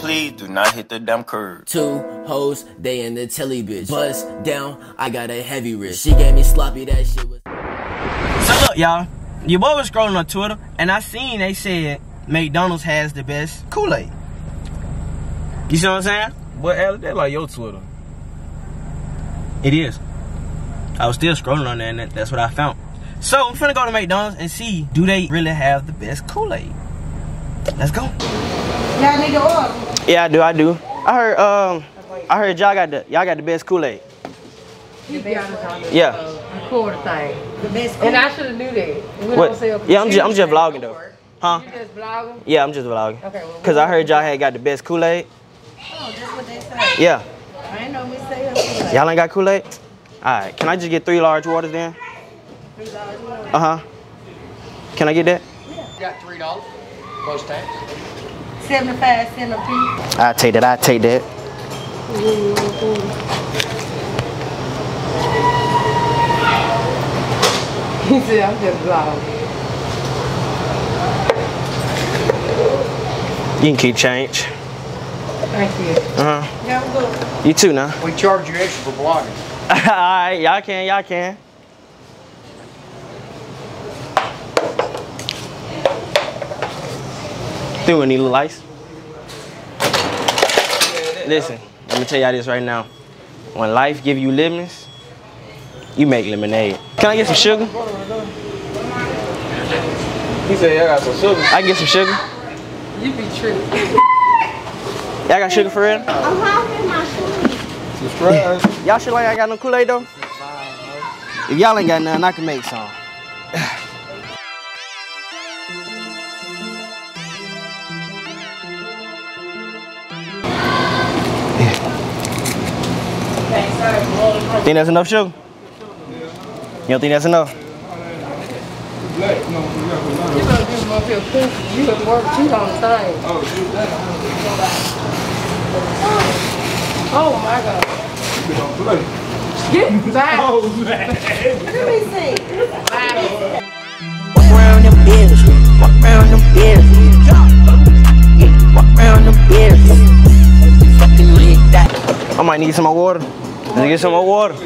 please do not hit the damn curb. Two hoes, they in the telly bitch. Bust down, I got a heavy wrist. She gave me sloppy, that shit was. So look, y'all. Your boy was scrolling on Twitter, and I seen they said McDonald's has the best Kool-Aid. You see what I'm saying? But Alex, that like your Twitter. It is. I was still scrolling on there, and that- that's what I found. So I'm finna go to McDonald's and see do they really have the best Kool-Aid. Let's go. Y'all need to order. Yeah, I do. I do. I heard. Um, I heard y'all got the y'all got the best Kool-Aid. Yeah. Quarter thing. The best And I should have knew that. We What? don't sell Yeah, I'm just I'm just vlogging though. Huh? You just vlogging? Yeah, I'm just vlogging. Okay, well, Cause I heard y'all had got the best Kool-Aid. Oh, that's what they say. Yeah. I ain't know we say it. Y'all ain't got Kool-Aid? All right. Can I just get three large waters then? Three large waters. Uh huh. Can I get that? Yeah. Got three dollars plus tax. 75 cent a piece. I take that. I take that. He said, I'm just vlogging. You can keep change. Thank you. Uh huh. Yeah, I'm good. You too now. We charge you extra for blogging. All right. Y'all can. Y'all can. Through any little ice. Listen, let me tell y'all this right now. When life give you lemons, you make lemonade. Can I get some sugar? He said y'all got some sugar. I can get some sugar. You be tripping. Y'all got sugar for real? Subscribe. Y'all sure like I got no Kool-Aid though? If y'all ain't got none, I can make some. Think that's enough sugar? You don't think that's enough? You gonna do more feel pussy. You gonna work too on the thing. Oh my god. Get back. Let me see. Walk around them business. Walk around them. Yeah, walk around them business. Fucking with that. I might need some more water. Let me get some more water.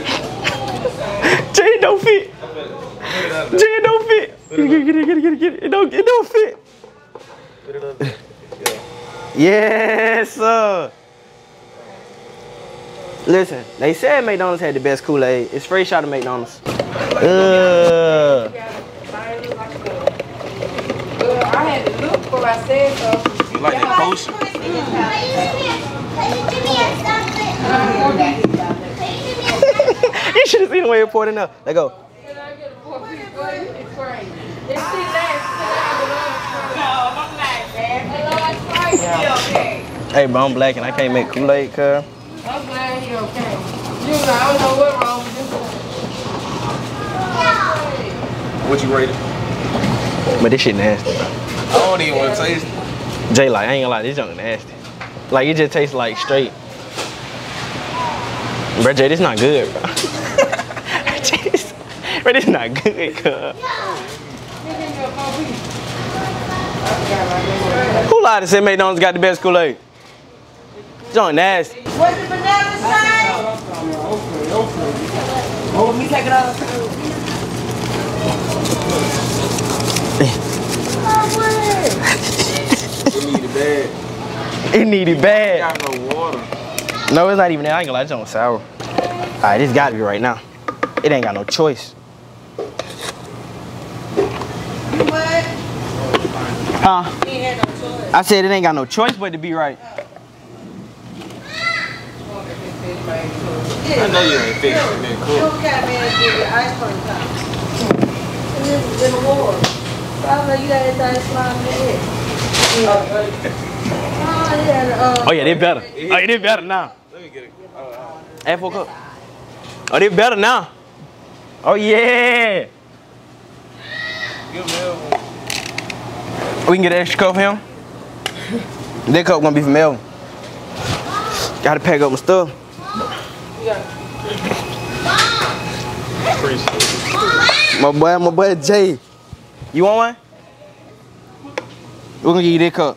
Jay, it don't fit. Jay, it don't fit. Get it, get it, get it, get it, get it. It don't, it don't fit. Yes, sir. Listen, they said McDonald's had the best Kool-Aid. It's free shot of McDonald's. Uh, Well, I had to look before I said something. You like that potion? You should have seen the way it poured in there. Let go. Can I get a four piece? It's crazy. It's still last. No, I'm black, man. Hello, it's crazy. Hey, bro, I'm black and I can't make Kool-Aid, cuz. I'm glad he okay. You know, I don't know what wrong with this. What you rated? But this shit nasty. I don't even want to taste it. Jay, like, I ain't gonna lie, this junk nasty. Like, it just tastes like straight. Bro, Jay, this not good, bro. Bro, this not good, cuz. Who lied to say McDonald's got the best Kool-Aid? Junk nasty. What's the banana sign? Oh, let me take it off. It bad. It needed bad. Got no water. No, it's not even that. I ain't gonna lie, it's on sour. Alright, this gotta be right now. It ain't got no choice. Huh? He had no choice. I said it ain't got no choice but to be right. I know you ain't fixing it, You cool. got me and give you ice cream time. And this is in the water. So I was like, you got everything slime in the head. Oh, yeah, uh, Oh they better. Oh yeah, they better now. Let me get it. Add four cup. Oh, they better now. Oh yeah. Give me that We can get an extra cup for him. that cup gonna be from Melvin. Gotta pack up my stuff. My boy, my boy Jay. You want one? We're gonna give you that cup.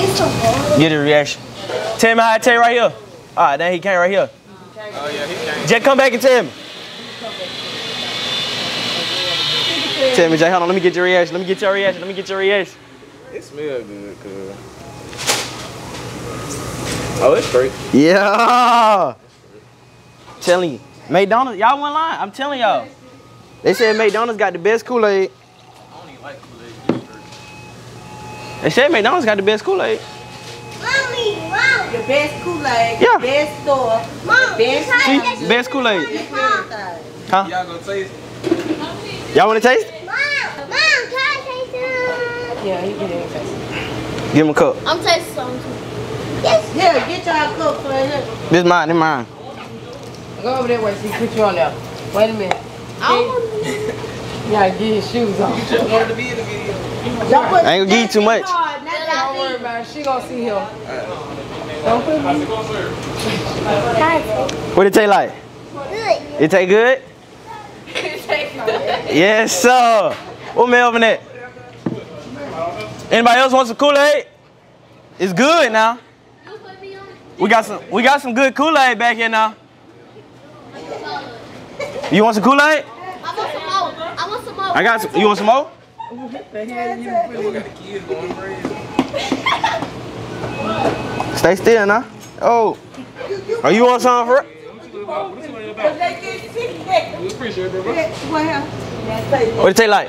It's a. Get a reaction. Tell me how I tell you right here. All right, then he came right here. Oh yeah, he. Jay, come back and tell me. Tell me, Jay. Hold on. Let me get your reaction. Let me get your reaction. Let me get your reaction. It smell good, cuz. Oh, it's great. Yeah. Telling you, McDonald's. Y'all went lying. I'm telling y'all. They said McDonald's got the best Kool-Aid. I don't even like Kool-Aid. They said McDonald's got the best Kool-Aid. Mommy, mom. The best Kool-Aid. Yeah. Best store. Mom, Best try See, best Kool-Aid. Y'all gonna taste it? Y'all want to taste? Mom, mom, try to taste it. Yeah, you get it. Give him a cup. I'm tasting something. Yeah, get y'all cup for it. This mine. This mine. Go over there way she put you on there. Wait a minute. You gotta get his shoes on. You Just wanted to be in the video. Don't put I ain't gonna give you too much. Don't worry about it. She gonna see him. Don't put me. What it taste like? Good. It taste good? yes, sir. What Melvin at? Anybody else want some Kool-Aid? It's good now. We got some. We got some good Kool-Aid back here now. You want some Kool-Aid? I want some more. I want some more. I got some. You want some more? Stay still the Oh. Are you on something now. Oh. You want some for? We appreciate it, bro. What it taste like?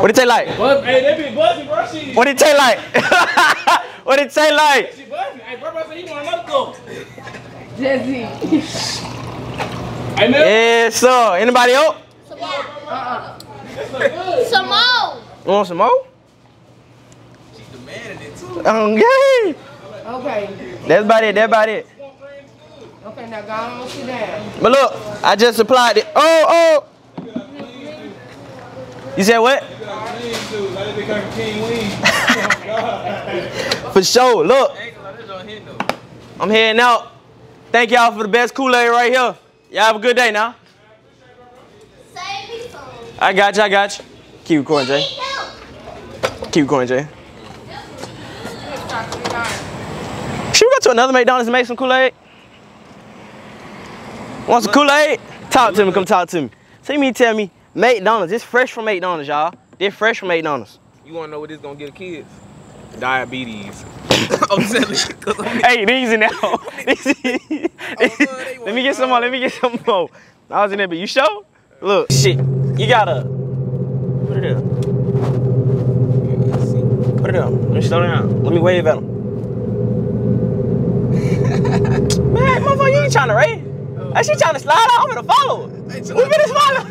What it taste like? Buzz, hey, they be buzzing, bro. She, What it taste like? what it taste like? she buzzing. Hey, bro, bro, say you want another cup. Jesse. Hey, man. Yes, sir. Anybody else? Some more. Some more. You want some more? She demanding it too. Okay. Okay. That's about it. That's about it. Okay, now go on down. But look, I just applied it. Oh, oh. You said what? For sure. Look, I'm heading out. Thank y'all for the best Kool-Aid right here. Y'all have a good day now. I got you. I got you. Keep recording, Jay. Keep recording, Jay. Should we go to another McDonald's and make some Kool-Aid? Want some Kool-Aid? Talk to me. Come talk to me. See me tell me McDonald's. It's fresh from McDonald's, y'all. This fresh from McDonald's. You wanna know what this gonna get the kids? Diabetes. I'm telling you. Hey, these in there. Oh, let me get some more. Let me get some more. I was in there, but you sure? Look, shit. You gotta put it there. Put it there. Let me slow down. Let me wave at him. Man, motherfucker, you ain't trying to race. That shit trying to slide out. I'm gonna follow. her. We finna follow.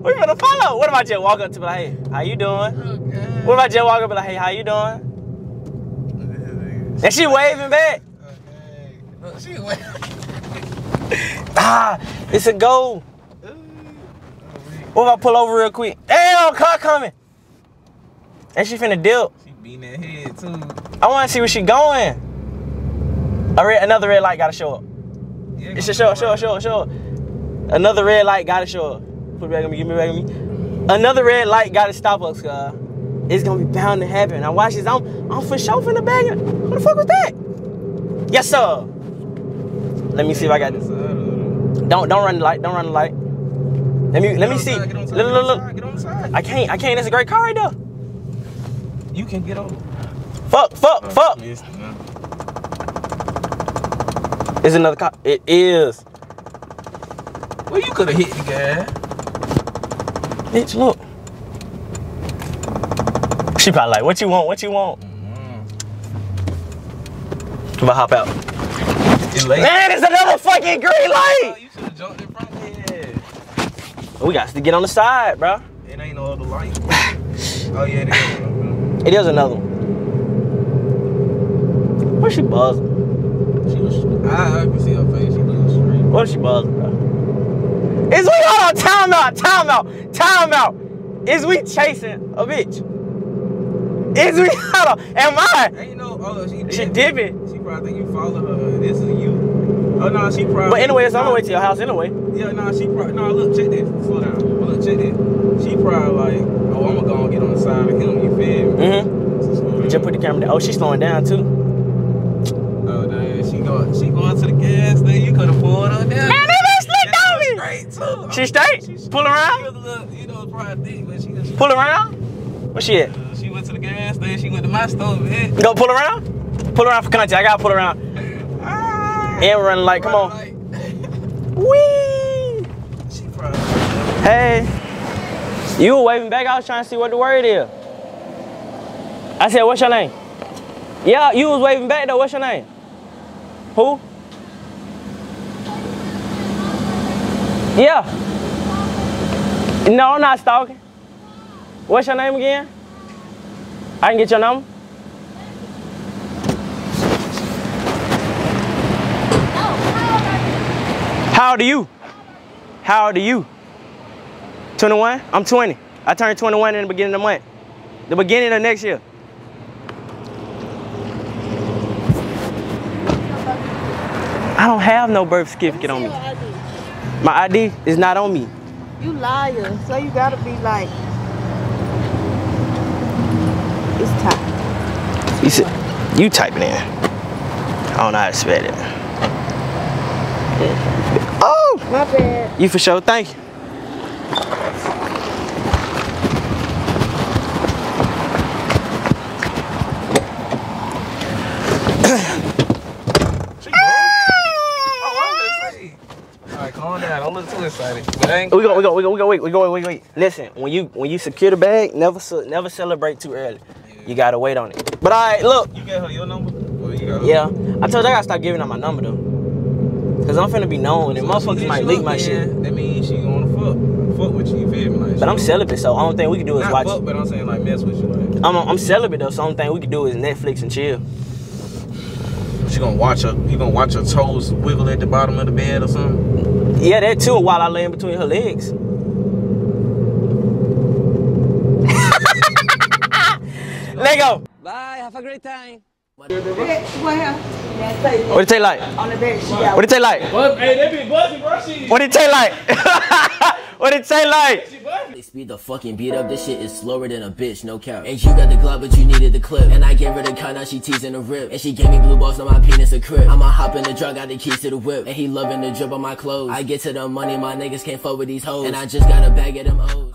we finna follow. What about just walk up to be like, hey, how you doing? What about just walk up and be like, hey, how you doing? And she waving back. She went. Ah, it's a goal. What if I pull over real quick? Damn, car coming. And she finna dip. She beating that head too. I wanna see where she going. A red, another red light gotta show up. It should show show show show. Another red light gotta show up. Put it back on me, give me back on me. Another red light gotta stop us, cuz. It's gonna be bound to happen. I watch this. I'm, I'm for sure finna bag it. What the fuck was that? Yes, sir. Let me see if I got this. Don't don't run the light. Don't run the light. Let me let me see. Look look look. look. Get on side. I can't I can't. That's a great car right there. You can get on. Fuck fuck oh, fuck. It's another car. It is. Well, you could have hit the guy. Bitch, look. She probably like, what you want? What you want? Mm-hmm. Come on, hop out. It's late. Man, it's another fucking green Oh, light. you should have jumped in front. Yeah. We got to get on the side, bro. It ain't no other light. oh yeah, it is. It is another one. Where's she buzzing? She was. I, I can see her face. She looking straight. Where's she buzzing, bro? Is we hold on? Time out, time out, time out. Is we chasing a bitch? Is we hold on? Am I? Ain't no. Oh, she did. She dipping. She probably think you follow her. This is you. Oh no, she probably. But anyway, it's on the way to your house anyway. Yeah, no, she probably. No, look, check this. Slow down. Look, check this. She probably like, oh, I'm gonna go and get on the side of him. You feel me? Mm-hmm. So, just put the camera. down. Oh, she's slowing down too. She going, to the gas station. You could have pulled her down. Man, that bitch on me. Straight too. She straight? She- Pull around? She was a little, you know, probably thick, but she was. Pull around. Where she at? Uh, She went to the gas station. She went to my store, man. Go pull around. Pull around for content. I gotta pull around. Ah, And running like, come on. Wee. she probably. Hey. You were waving back. I was trying to see what the word is. I said, what's your name? Yeah, you was waving back though. What's your name? Who? Yeah. No, I'm not stalking. What's your name again? I can get your number. How old are you? How old are you? 21? I'm 20. I turned 21 in the beginning of the month. The beginning of next year. I don't have no birth certificate on me. My ID is not on me. You liar. So you gotta be like. It's time. You said, you type it in. I don't know how to spell it. Oh, My bad. you for sure. Thank you. All right, calm down. Don't look too excited. But I ain't oh, We go, we go, we go, we go, wait, we go, wait, wait, wait. Listen, when you when you secure the bag, never never celebrate too early. You gotta wait on it. But all right, look. You got her your number? You? Yeah, I told you I gotta stop giving out my number though. Cause I'm finna be known and So motherfuckers might leak my shit. That means she gonna fuck, fuck with you. You feel me? Like, But I'm celibate, so only thing we can do is Not watch. fuck, but I'm saying like mess with you. Like, I'm I'm celibate though, so only thing we can do is Netflix and chill. she gonna watch her. You gonna watch her toes wiggle at the bottom of the bed or something? Yeah, that too. While I lay in between her legs. Lego. Bye, have a great time. What did What it taste like? On the bed, she got What it taste like? Hey, they be buzzing, bro. She. What it taste like? what it taste like? They speed the fucking beat up. This shit is slower than a bitch, no cap. And you got the glove, but you needed the clip. And I gave her the cut, now she teasing the rip. And she gave me blue balls, now my penis a crib. I'ma hop in the drug, got the keys to the whip. And he loving the drip on my clothes. I get to the money, my niggas can't fuck with these hoes. And I just got a bag of them O's.